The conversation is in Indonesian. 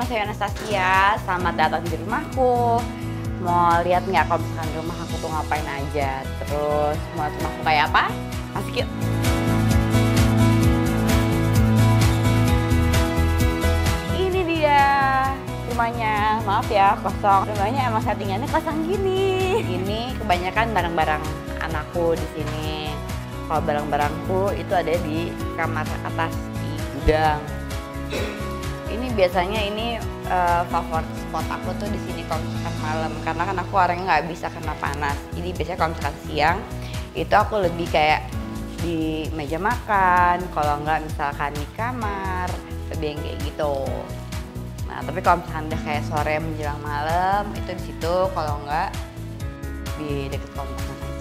saya Anastasia, selamat datang di rumahku. Mau lihat nggak kalau misalkan di rumah aku tuh ngapain aja? Terus mau rumahku kayak apa? Masuk yuk. Ini dia rumahnya. Maaf ya kosong. Rumahnya emang settingannya kosong gini. Ini kebanyakan barang-barang anakku di sini. Kalau barang-barangku itu ada di kamar atas di gudang. Ini biasanya ini uh, favorit spot aku tuh di sini kalau misalkan malam karena kan aku orangnya nggak bisa kena panas. Jadi biasanya kalau misalkan siang itu aku lebih kayak di meja makan, kalau nggak misalkan di kamar, lebih yang kayak gitu. Nah tapi kalau misalkan udah kayak sore menjelang malam itu di situ, kalau nggak di deket aja.